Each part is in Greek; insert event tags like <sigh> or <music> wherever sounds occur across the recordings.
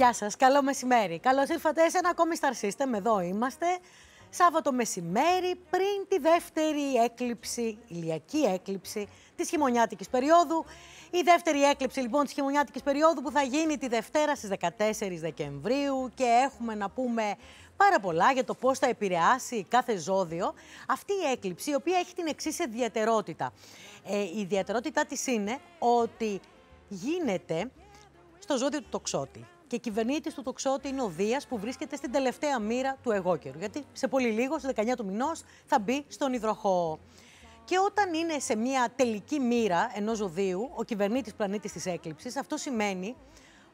Γεια σας, καλό μεσημέρι. Καλώς ήρθατε σε ένα ακόμη Star System. Εδώ είμαστε. Σάββατο μεσημέρι πριν τη δεύτερη έκλειψη, ηλιακή έκλειψη της χειμωνιάτικης περίοδου. Η δεύτερη έκλειψη λοιπόν της χειμωνιάτικης περίοδου που θα γίνει τη Δευτέρα στις 14 Δεκεμβρίου και έχουμε να πούμε πάρα πολλά για το πώς θα επηρεάσει κάθε ζώδιο αυτή η έκλειψη η οποία έχει την εξής ιδιαιτερότητα. Ε, η ιδιαιτερότητά της είναι ότι γίνεται στο ζώδιο του τοξότη. Και κυβερνήτης του τοξότη είναι ο Δίας που βρίσκεται στην τελευταία μοίρα του εγώκερου. Γιατί σε πολύ λίγο, στι 19 του μηνός, θα μπει στον υδροχό. Και όταν είναι σε μια τελική μοίρα ενός ζωδίου, ο κυβερνήτης πλανήτης της έκλειψης, αυτό σημαίνει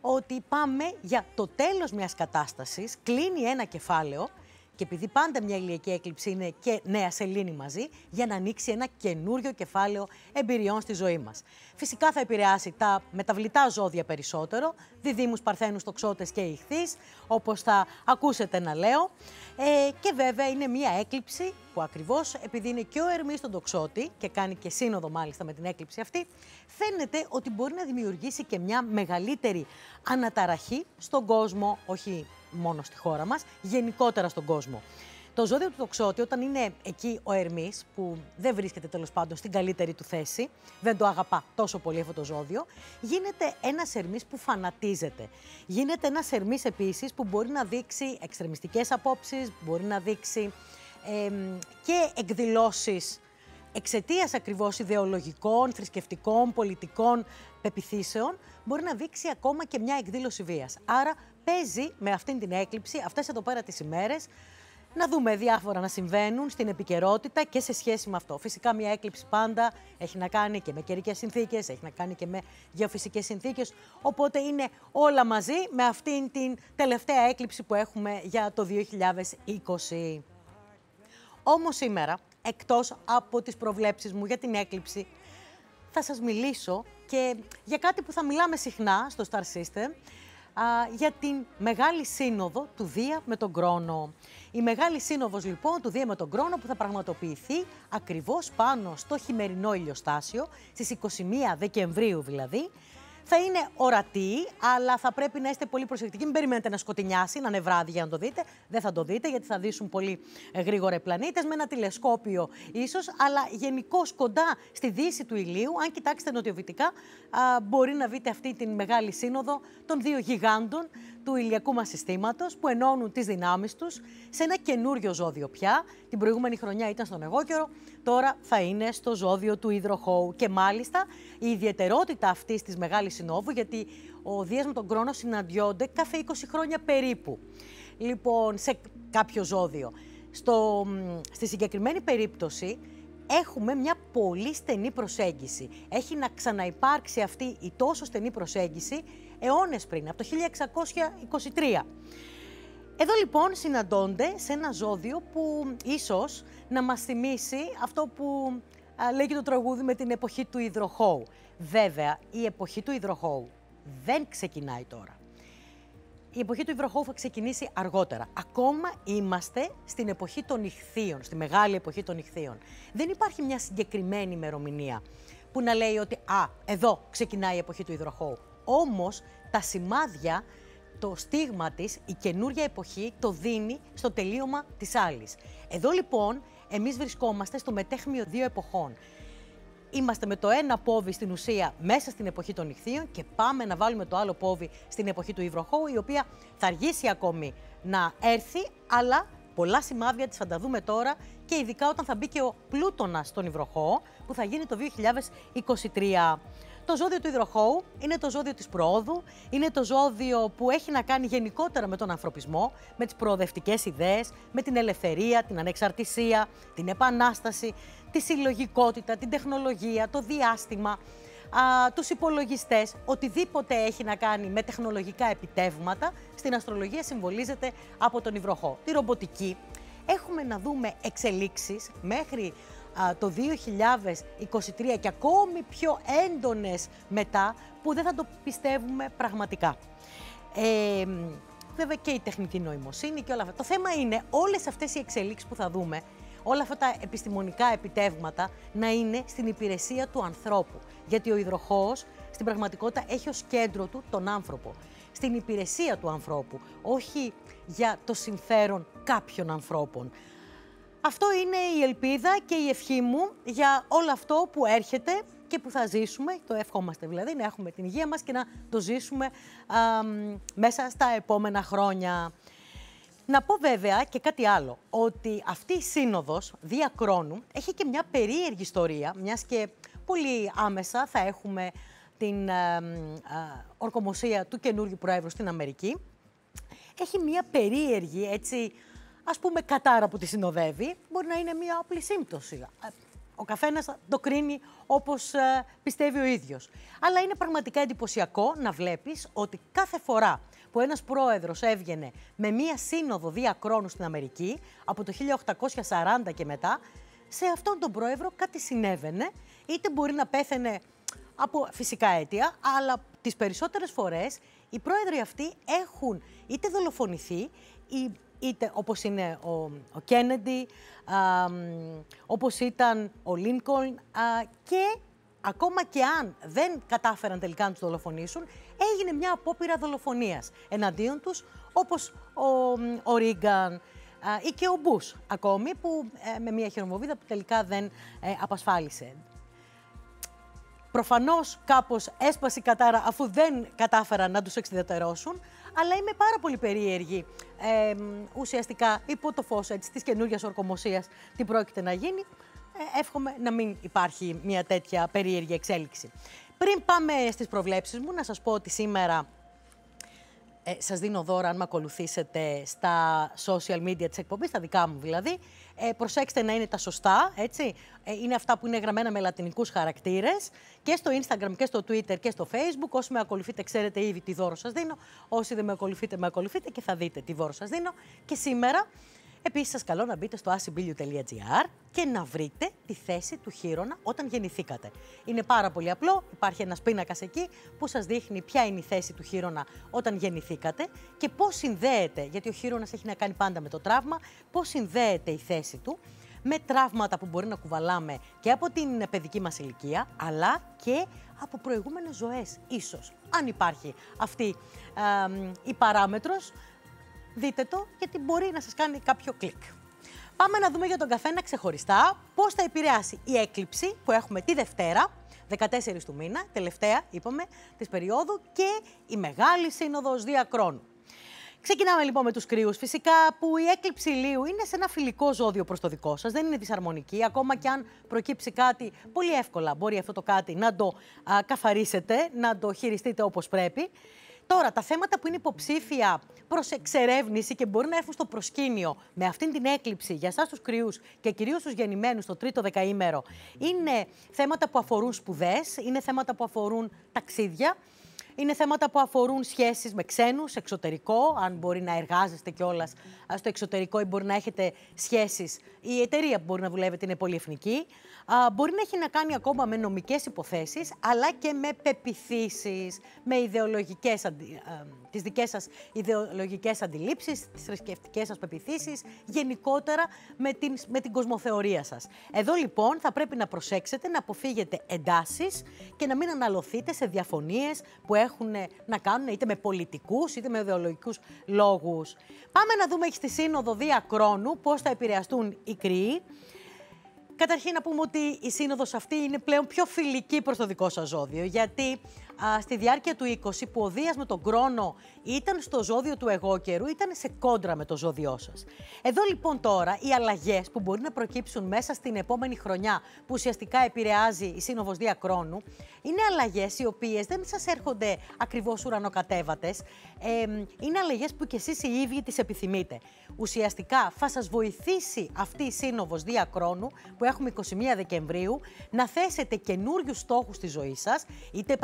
ότι πάμε για το τέλος μιας κατάστασης, κλείνει ένα κεφάλαιο και επειδή πάντα μια ηλιακή έκλειψη είναι και νέα σελήνη μαζί, για να ανοίξει ένα καινούριο κεφάλαιο εμπειριών στη ζωή μας. Φυσικά θα επηρεάσει τα μεταβλητά ζώδια περισσότερο, διδήμους, παρθένους, τοξότες και ηχθείς, όπως θα ακούσετε να λέω. Ε, και βέβαια είναι μια έκλειψη που ακριβώς επειδή είναι και ο Ερμής στον τοξότη και κάνει και σύνοδο μάλιστα με την έκλειψη αυτή, φαίνεται ότι μπορεί να δημιουργήσει και μια μεγαλύτερη αναταραχή στον κόσμο, όχι μόνο στη χώρα μας, γενικότερα στον κόσμο. Το ζώδιο του τοξότη, όταν είναι εκεί ο Ερμής, που δεν βρίσκεται τέλος πάντων στην καλύτερη του θέση, δεν το αγαπά τόσο πολύ αυτό το ζώδιο, γίνεται ένας Ερμής που φανατίζεται. Γίνεται ένας Ερμής επίσης που μπορεί να δείξει εξτρεμιστικές απόψεις, μπορεί να δείξει και εκδηλώσεις εξαιτίας ακριβώς ιδεολογικών, θρησκευτικών, πολιτικών πεπιθήσεων, μπορεί να δείξει ακόμα και μια εκδήλωση βίας. Άρα παίζει με αυτήν την έκλειψη, αυτές εδώ πέρα τις ημέρες, να δούμε διάφορα να συμβαίνουν στην επικαιρότητα και σε σχέση με αυτό. Φυσικά, μια έκλειψη πάντα έχει να κάνει και με καιρικές συνθήκες, έχει να κάνει και με γεωφυσικές συνθήκες. Οπότε είναι όλα μαζί με αυτήν την τελευταία έκλειψη που έχουμε για το 2020. Όμως σήμερα, εκτός από τις προβλέψεις μου για την έκλειψη, θα σας μιλήσω και για κάτι που θα μιλάμε συχνά στο Star System, για την Μεγάλη Σύνοδο του Δία με τον Κρόνο. Η Μεγάλη Σύνοδος λοιπόν του Δία με τον Κρόνο που θα πραγματοποιηθεί ακριβώς πάνω στο χειμερινό ηλιοστάσιο, στις 21 Δεκεμβρίου δηλαδή, θα είναι ορατή, αλλά θα πρέπει να είστε πολύ προσεκτικοί. Μην περιμένετε να σκοτεινιάσει, να είναι βράδυ για να το δείτε. Δεν θα το δείτε, γιατί θα δείσουν πολύ ε, γρήγορα οι πλανήτες, με ένα τηλεσκόπιο ίσως, αλλά γενικώ κοντά στη δύση του ηλίου, αν κοιτάξετε νοτιοβυτικά, μπορεί να δείτε αυτή την μεγάλη σύνοδο των δύο γιγάντων του ηλιακού μας συστήματος που ενώνουν τις δυνάμεις τους σε ένα καινούριο ζώδιο πια. Την προηγούμενη χρονιά ήταν στον εγώκερο, τώρα θα είναι στο ζώδιο του υδροχώου. Και μάλιστα η ιδιαιτερότητα αυτής της Μεγάλης Συνόβου, γιατί ο Δίας με τον Κρόνο συναντιόνται κάθε 20 χρόνια περίπου. Λοιπόν, σε κάποιο ζώδιο. Στο, στη συγκεκριμένη περίπτωση έχουμε μια πολύ στενή προσέγγιση. Έχει να ξαναυπάρξει αυτή η τόσο στενή προσέγγιση αιώνες πριν, από το 1623. Εδώ λοιπόν συναντώνται σε ένα ζώδιο που ίσως να μας θυμίσει αυτό που α, λέγει το τραγούδι με την εποχή του υδροχώου. Βέβαια, η εποχή του υδροχώου δεν ξεκινάει τώρα. Η εποχή του υδροχώου θα ξεκινήσει αργότερα. Ακόμα είμαστε στην εποχή των ηχθείων, στη μεγάλη εποχή των ηχθείων. Δεν υπάρχει μια συγκεκριμένη ημερομηνία που να λέει ότι «Α, εδώ ξεκινάει η εποχή του υδροχώου». Όμως τα σημάδια, το στίγμα της, η καινούρια εποχή το δίνει στο τελείωμα της άλλης. Εδώ λοιπόν εμείς βρισκόμαστε στο μετέχμιο δύο εποχών. Είμαστε με το ένα πόβι στην ουσία μέσα στην εποχή των νυχθείων και πάμε να βάλουμε το άλλο πόβι στην εποχή του υβροχώου, η οποία θα αργήσει ακόμη να έρθει, αλλά πολλά σημάδια τις θα τα δούμε τώρα και ειδικά όταν θα μπει και ο Πλούτονας στον υβροχώο, που θα γίνει το 2023. Το ζώδιο του υδροχώου είναι το ζώδιο της προόδου, είναι το ζώδιο που έχει να κάνει γενικότερα με τον ανθρωπισμό, με τις προοδευτικές ιδέες, με την ελευθερία, την ανεξαρτησία, την επανάσταση, τη συλλογικότητα, την τεχνολογία, το διάστημα, α, τους υπολογιστές, οτιδήποτε έχει να κάνει με τεχνολογικά επιτεύγματα, στην αστρολογία συμβολίζεται από τον υδροχό. Τη ρομποτική, έχουμε να δούμε εξελίξεις μέχρι το 2023 και ακόμη πιο έντονες μετά που δεν θα το πιστεύουμε πραγματικά. Ε, βέβαια και η τεχνητή νοημοσύνη και όλα αυτά. Το θέμα είναι όλες αυτές οι εξελίξεις που θα δούμε, όλα αυτά τα επιστημονικά επιτεύγματα να είναι στην υπηρεσία του ανθρώπου. Γιατί ο υδροχός στην πραγματικότητα έχει ως κέντρο του τον άνθρωπο. στην υπηρεσία του ανθρώπου, όχι για το συμφέρον κάποιων ανθρώπων. Αυτό είναι η ελπίδα και η ευχή μου για όλο αυτό που έρχεται και που θα ζήσουμε, το ευχόμαστε δηλαδή, να έχουμε την υγεία μας και να το ζήσουμε μέσα στα επόμενα χρόνια. Να πω βέβαια και κάτι άλλο, ότι αυτή η σύνοδος διακρόνου έχει και μια περίεργη ιστορία, μιας και πολύ άμεσα θα έχουμε την ε, ορκομοσία του καινούργιου Προέδρου στην Αμερική. Έχει μια περίεργη, έτσι, ας πούμε, κατάρα που τη συνοδεύει. Μπορεί να είναι μια απλή σύμπτωση. Ε, ο καθένας το κρίνει όπως ε, πιστεύει ο ίδιος. Αλλά είναι πραγματικά εντυπωσιακό να βλέπεις ότι κάθε φορά που ένας πρόεδρος έβγαινε με μία σύνοδο διακρόνου στην Αμερική από το 1840 και μετά, σε αυτόν τον πρόεδρο κάτι συνέβαινε, είτε μπορεί να πέθαινε από φυσικά αίτια, αλλά τις περισσότερες φορές οι πρόεδροι αυτοί έχουν είτε δολοφονηθεί, είτε όπως είναι ο, ο Κέννεντι, όπως ήταν ο Λίνκολν και ακόμα και αν δεν κατάφεραν τελικά να τους δολοφονήσουν, έγινε μια απόπειρα δολοφονίας εναντίον τους, όπως ο, ο Ρίγκαν ή και ο Μπούς ακόμη, που ε, με μια χειρομοβίδα που τελικά δεν ε, απασφάλισε. Προφανώς κάπως έσπασε η κατάρα αφού δεν κατάφεραν να τους εξειδετερώσουν, αλλά είμαι πάρα πολύ περίεργη ε, ουσιαστικά υπό το φως έτσι, της καινούργιας ορκομοσίας τι πρόκειται να γίνει. Ε, εύχομαι να μην υπάρχει μια τέτοια περίεργη εξέλιξη. Πριν πάμε στις προβλέψεις μου, να σας πω ότι σήμερα ε, σας δίνω δώρα αν με ακολουθήσετε στα social media της εκπομπής, τα δικά μου δηλαδή. Ε, προσέξτε να είναι τα σωστά, έτσι. Ε, είναι αυτά που είναι γραμμένα με λατινικούς χαρακτήρες και στο Instagram και στο Twitter και στο Facebook. Όσοι με ακολουθείτε ξέρετε ήδη τι δώρο σας δίνω. Όσοι δεν με ακολουθείτε, με ακολουθείτε και θα δείτε τι δώρο σας δίνω. Και σήμερα Επίσης, σας καλώ να μπείτε στο asibiliu.gr και να βρείτε τη θέση του χείρονα όταν γεννηθήκατε. Είναι πάρα πολύ απλό, υπάρχει ένας πίνακας εκεί που σας δείχνει ποια είναι η θέση του χείρονα όταν γεννηθήκατε και πώς συνδέεται, γιατί ο χείρονας έχει να κάνει πάντα με το τραύμα, πώς συνδέεται η θέση του με τραύματα που μπορεί να κουβαλάμε και από την παιδική μας ηλικία, αλλά και από προηγούμενες ζωές, ίσως. Αν υπάρχει αυτή ε, η παράμετρος, δείτε το, γιατί μπορεί να σας κάνει κάποιο κλικ. Πάμε να δούμε για τον καθένα ξεχωριστά πώς θα επηρεάσει η έκλειψη που έχουμε τη Δευτέρα, 14 του μήνα, τελευταία είπαμε, της περίοδου και η Μεγάλη Σύνοδος Διακρόνου. Ξεκινάμε λοιπόν με τους κρύους. Φυσικά που η έκλειψη ηλίου είναι σε ένα φιλικό ζώδιο προς το δικό σας, δεν είναι δυσαρμονική. Ακόμα και αν προκύψει κάτι, πολύ εύκολα μπορεί αυτό το κάτι να το α, καθαρίσετε, να το χειριστείτε όπως πρέπει. Τώρα, τα θέματα που είναι υποψήφια προς εξερεύνηση και μπορεί να έρθουν στο προσκήνιο με αυτήν την έκλειψη για εσάς τους κρυούς και κυρίως τους γεννημένους στο τρίτο δεκαήμερο, είναι θέματα που αφορούν σπουδές, είναι θέματα που αφορούν ταξίδια. Είναι θέματα που αφορούν σχέσεις με ξένους, εξωτερικό, αν μπορεί να εργάζεστε κιόλας στο εξωτερικό ή μπορεί να έχετε σχέσεις. Η εταιρεία που μπορεί να δουλεύετε είναι πολυεθνική. Μπορεί να έχει να κάνει ακόμα με νομικές υποθέσεις, αλλά και με πεπιθήσεις, με ιδεολογικές, τις δικές σας ιδεολογικές αντιλήψεις, τις θρησκευτικές σας πεπιθήσεις, γενικότερα με την, με την κοσμοθεωρία σας. Εδώ λοιπόν θα πρέπει να προσέξετε, να αποφύγετε εντάσεις και να μην αναλωθείτε σε διαφωνίες που έχουν να κάνουν είτε με πολιτικούς είτε με ιδεολογικούς λόγους. Πάμε να δούμε στη Σύνοδο Διακρόνου πώς θα επηρεαστούν οι κρύοι. Καταρχήν να πούμε ότι η σύνοδος αυτή είναι πλέον πιο φιλική προς το δικό σας ζώδιο, γιατί α, στη διάρκεια του 20 που ο Δίας με τον Κρόνο ήταν στο ζώδιο του εγώ καιρού, ήταν σε κόντρα με το ζώδιό σας. Εδώ λοιπόν τώρα οι αλλαγές που μπορεί να προκύψουν μέσα στην επόμενη χρονιά που ουσιαστικά επηρεάζει η σύνοδος Διακρόνου, είναι αλλαγές οι οποίες δεν σας έρχονται ακριβώς ουρανοκατέβατες, ε, είναι αλλαγές που κι εσείς οι ίδιοι τις επιθυμείτε. Ουσιαστικά θα σας βοηθήσει αυτή η σύνοδος Διακρόνου που έχουμε 21 Δεκεμβρίου να θέσετε καινούριους στόχους στη ζωή σας, είτε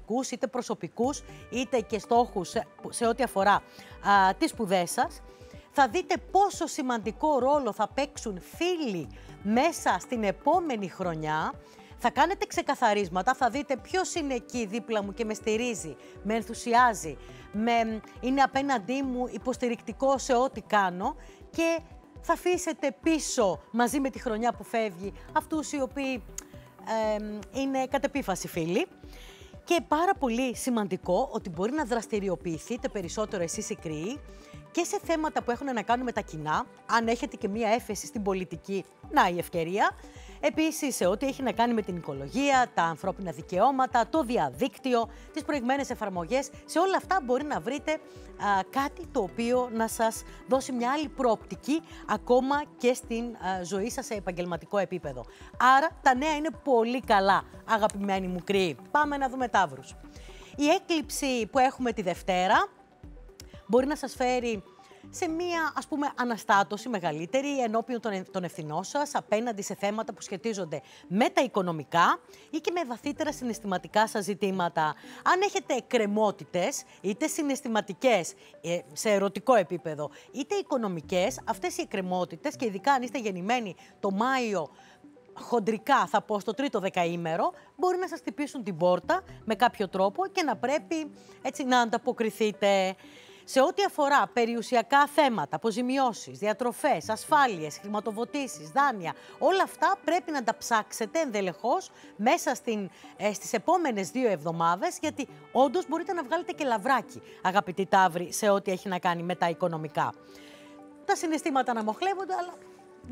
επαγγελματικούς, είτε προσωπικούς, είτε και στόχους σε ό,τι αφορά α, τις σπουδές σας. Θα δείτε πόσο σημαντικό ρόλο θα παίξουν φίλοι μέσα στην επόμενη χρονιά. Θα κάνετε ξεκαθαρίσματα, θα δείτε ποιος είναι εκεί δίπλα μου και με στηρίζει, με ενθουσιάζει, με, είναι απέναντί μου υποστηρικτικό σε ό,τι κάνω και θα αφήσετε πίσω μαζί με τη χρονιά που φεύγει αυτούς οι οποίοι ε, είναι κατ' επίφαση φίλοι. Και πάρα πολύ σημαντικό ότι μπορεί να δραστηριοποιηθείτε περισσότερο εσείς οι κρύοι και σε θέματα που έχουν να κάνουν με τα κοινά, αν έχετε και μία έφεση στην πολιτική, να η ευκαιρία. Επίσης, σε ό,τι έχει να κάνει με την οικολογία, τα ανθρώπινα δικαιώματα, το διαδίκτυο, τις προηγμένες εφαρμογές, σε όλα αυτά μπορεί να βρείτε κάτι το οποίο να σας δώσει μια άλλη προοπτική ακόμα και στην ζωή σας σε επαγγελματικό επίπεδο. Άρα, τα νέα είναι πολύ καλά, αγαπημένοι μου κρύοι. Πάμε να δούμε ταύρους. Η έκλειψη που έχουμε τη Δευτέρα μπορεί να σας φέρει σε μία ας πούμε αναστάτωση μεγαλύτερη ενώπιον των ευθυνών σας απέναντι σε θέματα που σχετίζονται με τα οικονομικά ή και με βαθύτερα συναισθηματικά σας ζητήματα. Αν έχετε κρεμότητες, είτε συναισθηματικές ε, σε ερωτικό επίπεδο, είτε οικονομικές, αυτές οι εκκρεμότητες και ειδικά αν είστε γεννημένοι το Μάιο χοντρικά θα πω στο τρίτο δεκαήμερο, μπορεί να σας χτυπήσουν την πόρτα με κάποιο τρόπο και να πρέπει έτσι να ανταποκριθείτε. Σε ό,τι αφορά περιουσιακά θέματα, αποζημιώσεις, διατροφές, ασφάλειες, χρηματοδοτήσεις, δάνεια, όλα αυτά πρέπει να τα ψάξετε ενδελεχώς μέσα στην, ε, στις επόμενες δύο εβδομάδες, γιατί όντως μπορείτε να βγάλετε και λαβράκι, αγαπητοί Ταύροι, σε ό,τι έχει να κάνει με τα οικονομικά. Τα συναισθήματα να μοχλεύονται, αλλά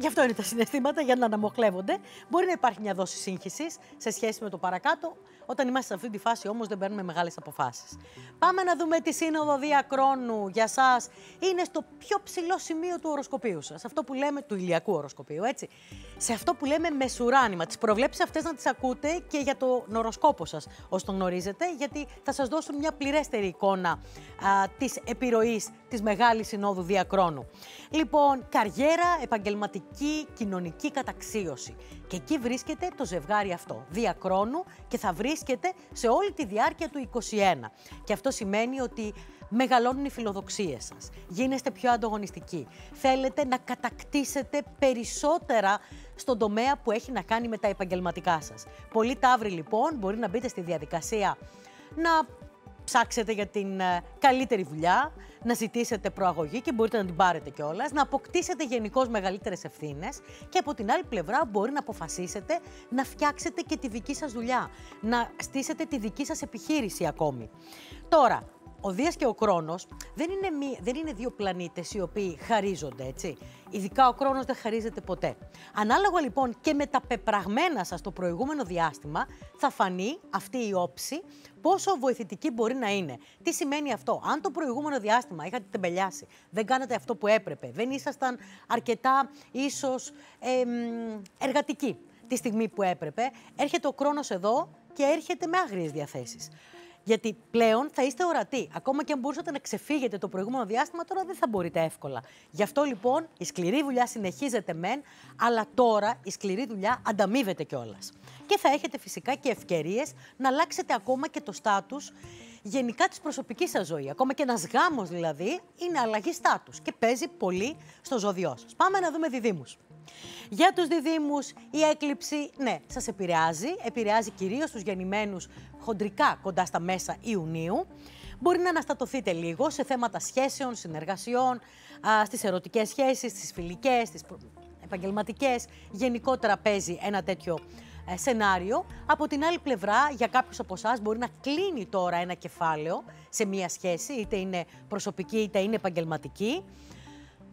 Γι' αυτό είναι τα συναισθήματα, για να αναμοχλεύονται. Μπορεί να υπάρχει μια δόση σύγχυσης σε σχέση με το παρακάτω. Όταν είμαστε σε αυτή τη φάση όμως δεν παίρνουμε μεγάλες αποφάσεις. Πάμε να δούμε τη σύνοδο διακρόνου για εσά. Είναι στο πιο ψηλό σημείο του οροσκοπίου σας. Αυτό που λέμε του ηλιακού οροσκοπίου, έτσι. Σε αυτό που λέμε μεσουράνημα. Τις προβλέψεις αυτές να τις ακούτε και για το οροσκόπο σας, όσο το γνωρίζετε, γιατί θα σας δώσουν μια πληρέστερη εικόνα της επιρροής της Μεγάλης Συνόδου Διακρόνου. Λοιπόν, καριέρα, επαγγελματική, κοινωνική καταξίωση. Και εκεί βρίσκεται το ζευγάρι αυτό, διακρόνου και θα βρίσκεται σε όλη τη διάρκεια του 21. Και αυτό σημαίνει ότι μεγαλώνουν οι φιλοδοξίες σας, γίνεστε πιο ανταγωνιστικοί, θέλετε να κατακτήσετε περισσότερα στον τομέα που έχει να κάνει με τα επαγγελματικά σας. Πολλοί ταύροι λοιπόν μπορεί να μπείτε στη διαδικασία να ψάξετε για την ε, καλύτερη δουλειά, να ζητήσετε προαγωγή και μπορείτε να την πάρετε κιόλας, να αποκτήσετε γενικώς μεγαλύτερες ευθύνες και από την άλλη πλευρά μπορεί να αποφασίσετε να φτιάξετε και τη δική σας δουλειά, να στήσετε τη δική σας επιχείρηση ακόμη. Τώρα, ο Δίας και ο Κρόνος δεν είναι, μη, δεν είναι δύο πλανήτες οι οποίοι χαρίζονται, έτσι. Ειδικά ο Κρόνος δεν χαρίζεται ποτέ. Ανάλογα λοιπόν και με τα πεπραγμένα σας το προηγούμενο διάστημα θα φανεί αυτή η όψη πόσο βοηθητική μπορεί να είναι. Τι σημαίνει αυτό; Αν το προηγούμενο διάστημα είχατε τεμπελιάσει, δεν κάνατε αυτό που έπρεπε, δεν ήσασταν αρκετά ίσως ε, εργατικοί τη στιγμή που έπρεπε, έρχεται ο Κρόνος εδώ και έρχεται με άγριες διαθέσεις. Γιατί πλέον θα είστε ορατοί. Ακόμα και αν μπορούσατε να ξεφύγετε το προηγούμενο διάστημα, τώρα δεν θα μπορείτε εύκολα. Γι' αυτό λοιπόν η σκληρή δουλειά συνεχίζεται μεν, αλλά τώρα η σκληρή δουλειά ανταμείβεται κιόλας. Και θα έχετε φυσικά και ευκαιρίες να αλλάξετε ακόμα και το στάτους γενικά της προσωπικής σας ζωή. Ακόμα και ένας γάμος δηλαδή είναι αλλαγή στάτους και παίζει πολύ στο ζώδιό σας. Πάμε να δούμε διδήμου. Για τους διδήμους η έκλειψη, ναι, σας επηρεάζει. Επηρεάζει κυρίως τους γεννημένους χοντρικά κοντά στα μέσα Ιουνίου. Μπορεί να αναστατωθείτε λίγο σε θέματα σχέσεων, συνεργασιών, α, στις ερωτικές σχέσεις, στις φιλικές, στις επαγγελματικές. Γενικότερα παίζει ένα τέτοιο ε, σενάριο. Από την άλλη πλευρά, για κάποιους από εσάς μπορεί να κλείνει τώρα ένα κεφάλαιο σε μία σχέση, είτε είναι προσωπική είτε είναι επαγγελματική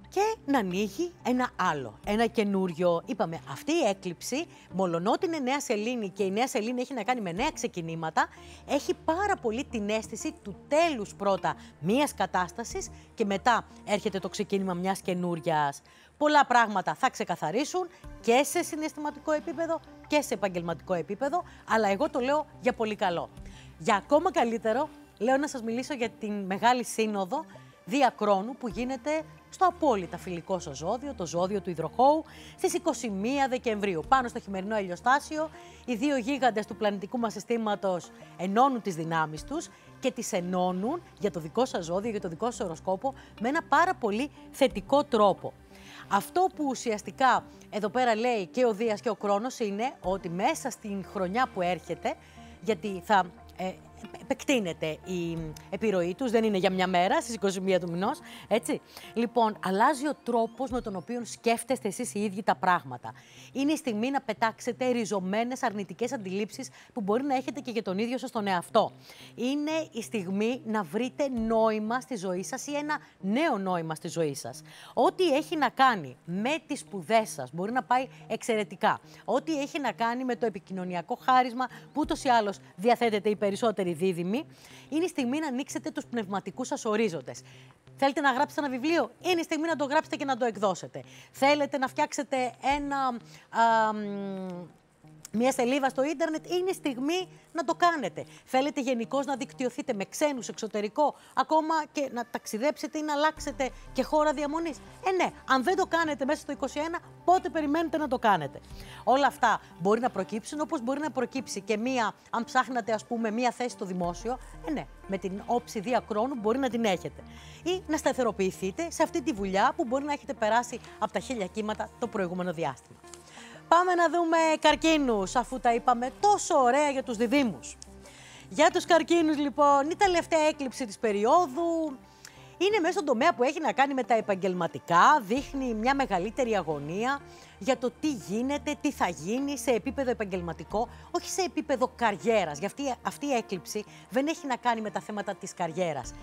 και να ανοίγει ένα άλλο, ένα καινούριο. Είπαμε, αυτή η έκλειψη, μολονότι είναι νέα σελήνη και η νέα σελήνη έχει να κάνει με νέα ξεκινήματα, έχει πάρα πολύ την αίσθηση του τέλους πρώτα μιας κατάστασης και μετά έρχεται το ξεκίνημα μιας καινούρια. Πολλά πράγματα θα ξεκαθαρίσουν και σε συναισθηματικό επίπεδο και σε επαγγελματικό επίπεδο, αλλά εγώ το λέω για πολύ καλό. Για ακόμα καλύτερο, λέω να σας μιλήσω για την Μεγάλη Σύνοδο Διακρόνου που γίνεται στο απόλυτα φιλικό σας ζώδιο, το ζώδιο του υδροχώου, στις 21 Δεκεμβρίου. Πάνω στο χειμερινό ηλιοστάσιο, οι δύο γίγαντες του πλανητικού μας συστήματος ενώνουν τις δυνάμεις τους και τις ενώνουν για το δικό σας ζώδιο, για το δικό σας οροσκόπο, με ένα πάρα πολύ θετικό τρόπο. Αυτό που ουσιαστικά εδώ πέρα λέει και ο Δίας και ο Κρόνος είναι ότι μέσα στην χρονιά που έρχεται, γιατί θα ε, επεκτείνεται η επιρροή τους, δεν είναι για μια μέρα, στις 21 του μηνός, έτσι. Λοιπόν, αλλάζει ο τρόπος με τον οποίο σκέφτεστε εσείς οι ίδιοι τα πράγματα. Είναι η στιγμή να πετάξετε ριζωμένες αρνητικές αντιλήψεις που μπορεί να έχετε και για τον ίδιο σας τον εαυτό. Είναι η στιγμή να βρείτε νόημα στη ζωή σας ή ένα νέο νόημα στη ζωή σας. Ό,τι έχει να κάνει με τις σπουδές σας μπορεί να πάει εξαιρετικά. Ό,τι έχει να κάνει με το επικοινωνιακό χάρισμα που ούτως ή άλλως διαθέτεται οι περισσότεροι δίδυμοι, είναι η στιγμή να ανοίξετε τους πνευματικούς σας ορίζοντες. Θέλετε να γράψετε ένα βιβλίο, είναι η στιγμή να το γράψετε και να το εκδώσετε. Θέλετε να φτιάξετε ένα μια σελίδα στο ίντερνετ, είναι στιγμή να το κάνετε. Θέλετε γενικώς να δικτυωθείτε με ξένους εξωτερικό, ακόμα και να ταξιδέψετε ή να αλλάξετε και χώρα διαμονής. Ε, ναι, αν δεν το κάνετε μέσα στο 21, πότε περιμένετε να το κάνετε. Όλα αυτά μπορεί να προκύψουν, όπως μπορεί να προκύψει και μία, αν ψάχνατε, ας πούμε, μία θέση στο δημόσιο. Ε, ναι, με την όψη χρόνου μπορεί να την έχετε. Ή να σταθεροποιηθείτε σε αυτή τη δουλειά που μπορεί να έχετε περάσει από τα χίλια κύματα το προηγούμενο διάστημα. Πάμε να δούμε καρκίνους, αφού τα είπαμε τόσο ωραία για τους διδήμους. Για τους καρκίνους λοιπόν, η τελευταία έκλειψη της περίοδου είναι μέσα στον τομέα που έχει να κάνει με τα επαγγελματικά, δείχνει μια μεγαλύτερη αγωνία για το τι γίνεται, τι θα γίνει σε επίπεδο επαγγελματικό, όχι σε επίπεδο καριέρας. Γιατί αυτή η έκλειψη δεν έχει να κάνει με τα θέματα της καριέρας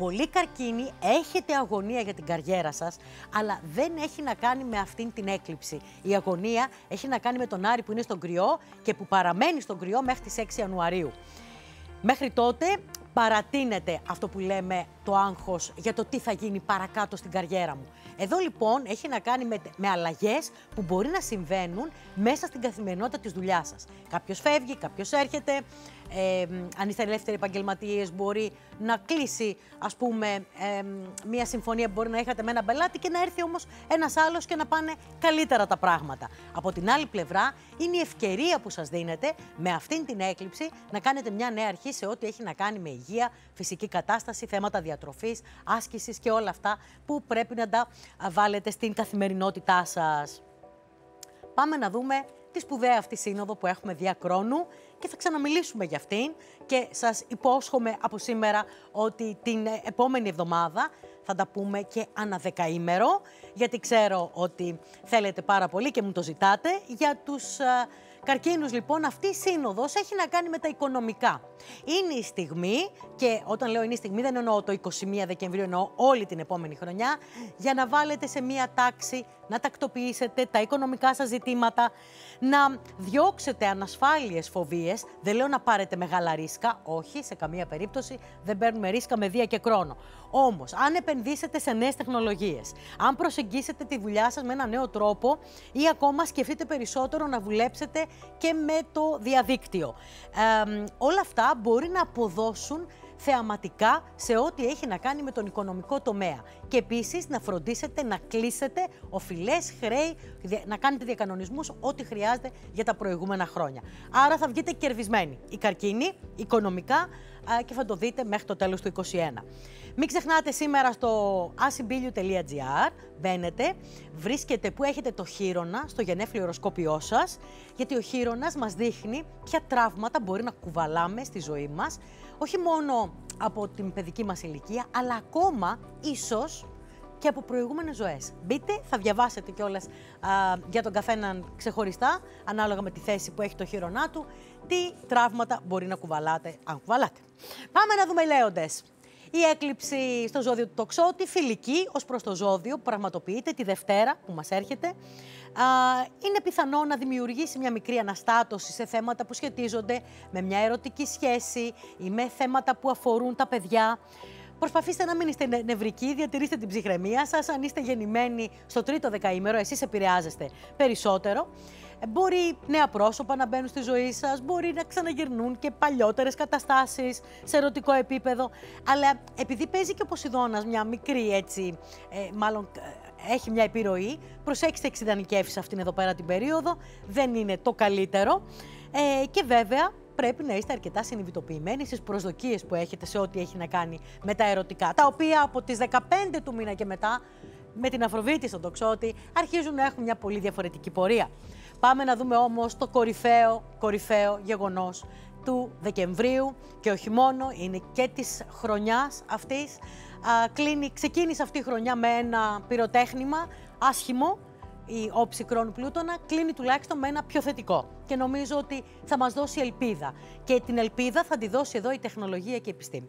πολύ καρκίνη, έχετε αγωνία για την καριέρα σας, αλλά δεν έχει να κάνει με αυτήν την έκλειψη. Η αγωνία έχει να κάνει με τον Άρη που είναι στον κρυό και που παραμένει στον κρυό μέχρι τις 6 Ιανουαρίου. Μέχρι τότε παρατείνεται αυτό που λέμε το άγχος για το τι θα γίνει παρακάτω στην καριέρα μου. Εδώ λοιπόν έχει να κάνει με, με αλλαγές που μπορεί να συμβαίνουν μέσα στην καθημερινότητα της δουλειάς σας. Κάποιος φεύγει, κάποιος έρχεται, ε, αν είστε ελεύθεροι επαγγελματίες, μπορεί να κλείσει ας πούμε, ε, μια συμφωνία που μπορεί να είχατε με ένα πελάτη και να έρθει όμως ένας άλλος και να πάνε καλύτερα τα πράγματα. Από την άλλη πλευρά, είναι η ευκαιρία που σας δίνεται με αυτήν την έκλειψη να κάνετε μια νέα αρχή σε ό,τι έχει να κάνει με υγεία, φυσική κατάσταση, θέματα διατροφής, άσκησης και όλα αυτά που πρέπει να τα βάλετε στην καθημερινότητά σας. Πάμε να δούμε τη σπουδαία αυτή σύνοδο που έχουμε διακρόνου και θα ξαναμιλήσουμε για αυτήν και σας υπόσχομαι από σήμερα ότι την επόμενη εβδομάδα θα τα πούμε και ανά δεκαήμερο, γιατί ξέρω ότι θέλετε πάρα πολύ και μου το ζητάτε, για τους καρκίνους λοιπόν αυτή η σύνοδος έχει να κάνει με τα οικονομικά. Είναι η στιγμή και όταν λέω είναι η στιγμή δεν εννοώ το 21 Δεκεμβρίου, εννοώ όλη την επόμενη χρονιά, για να βάλετε σε μία τάξη, να τακτοποιήσετε τα οικονομικά σας ζητήματα, να διώξετε ανασφάλειες φοβίες, δεν λέω να πάρετε μεγάλα ρίσκα, όχι, σε καμία περίπτωση. Δεν παίρνουμε ρίσκα με δία και χρόνο. Όμως, αν επενδύσετε σε νέες τεχνολογίες, αν προσεγγίσετε τη δουλειά σας με ένα νέο τρόπο ή ακόμα σκεφτείτε περισσότερο να δουλέψετε και με το διαδίκτυο, όλα αυτά μπορεί να αποδώσουν θεαματικά σε ό,τι έχει να κάνει με τον οικονομικό τομέα. Και επίσης να φροντίσετε να κλείσετε οφειλές, χρέη, να κάνετε διακανονισμούς, ό,τι χρειάζεται για τα προηγούμενα χρόνια. Άρα θα βγείτε κερδισμένοι. Η καρκίνη, οικονομικά και θα το δείτε μέχρι το τέλος του 2021. Μην ξεχνάτε σήμερα στο asibiliu.gr μπαίνετε, βρίσκετε που έχετε το χείρονα στο γενέφλιο οροσκόπιό σας, γιατί ο χείρονας μας δείχνει ποια τραύματα μπορεί να κουβαλάμε στη ζωή μας, όχι μόνο από την παιδική μας ηλικία, αλλά ακόμα ίσως και από προηγούμενες ζωές. Μπείτε, θα διαβάσετε κιόλας α, για τον καθέναν ξεχωριστά, ανάλογα με τη θέση που έχει το χείρονά του, τι τραύματα μπορεί να κουβαλάτε, αν κουβαλάτε. Πάμε να δούμε λέοντες. Η έκλειψη στο ζώδιο του τοξότη, φιλική ως προς το ζώδιο, που πραγματοποιείται τη Δευτέρα που μας έρχεται. Α, είναι πιθανό να δημιουργήσει μια μικρή αναστάτωση σε θέματα που σχετίζονται με μια ερωτική σχέση ή με θέματα που αφορούν τα παιδιά. Προσπαθήστε να μην είστε νευρικοί, διατηρήστε την ψυχραιμία σας. Αν είστε γεννημένοι στο τρίτο δεκαήμερο, εσείς επηρεάζεστε περισσότερο. Ε, μπορεί νέα πρόσωπα να μπαίνουν στη ζωή σας, μπορεί να ξαναγυρνούν και παλιότερες καταστάσεις σε ερωτικό επίπεδο. Αλλά επειδή παίζει και ο Ποσειδώνας μια μικρή έτσι, ε, μάλλον ε, έχει μια επιρροή, προσέξτε εξειδανικεύσει αυτήν εδώ πέρα την περίοδο, δεν είναι το καλύτερο. Ε, και βέβαια πρέπει να είστε αρκετά συνειδητοποιημένοι στις προσδοκίες που έχετε σε ό,τι έχει να κάνει με τα ερωτικά. Τα οποία από τις 15 του μήνα και μετά, με την Αφροβήτη στον τοξότη, αρχίζουν να έχουν μια πολύ διαφορετική πορεία. Πάμε να δούμε όμως το κορυφαίο, κορυφαίο γεγονός του Δεκεμβρίου και όχι μόνο, είναι και της χρονιάς αυτής. Α, κλείνει, ξεκίνησε αυτή η χρονιά με ένα πυροτέχνημα άσχημο, η όψη χρόνου πλούτονα, κλείνει τουλάχιστον με ένα πιο θετικό. Και νομίζω ότι θα μας δώσει ελπίδα. Και την ελπίδα θα τη δώσει εδώ η τεχνολογία και η επιστήμη.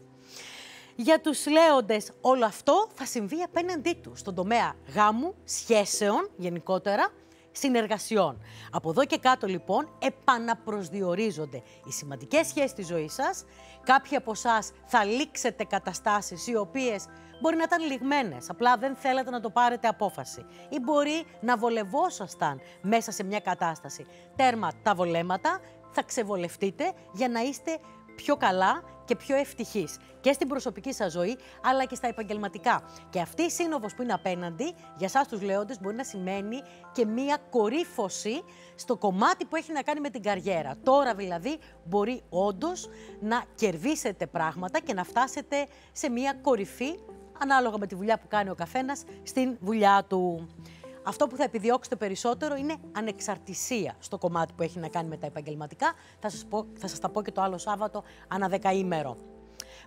Για τους λέοντες όλο αυτό θα συμβεί απέναντί τους στον τομέα γάμου, σχέσεων γενικότερα, συνεργασιών. Από εδώ και κάτω λοιπόν επαναπροσδιορίζονται οι σημαντικές σχέσεις της ζωής σας. Κάποιοι από εσάς θα λήξετε καταστάσεις οι οποίες μπορεί να ήταν λιγμένες, απλά δεν θέλετε να το πάρετε απόφαση. Ή μπορεί να βολευόσασταν μέσα σε μια κατάσταση. Τέρμα τα βολέματα, θα ξεβολευτείτε για να είστε πιο καλά και πιο ευτυχής και στην προσωπική σας ζωή, αλλά και στα επαγγελματικά. Και αυτή η σύνοβο που είναι απέναντι, για εσά τους λέοντες, μπορεί να σημαίνει και μία κορύφωση στο κομμάτι που έχει να κάνει με την καριέρα. Τώρα δηλαδή μπορεί όντως να κερδίσετε πράγματα και να φτάσετε σε μία κορυφή, ανάλογα με τη δουλειά που κάνει ο καθένας, στην δουλειά του. Αυτό που θα επιδιώξετε περισσότερο είναι ανεξαρτησία στο κομμάτι που έχει να κάνει με τα επαγγελματικά. Θα σας, πω, θα σας τα πω και το άλλο Σάββατο, ανά δεκαήμερο.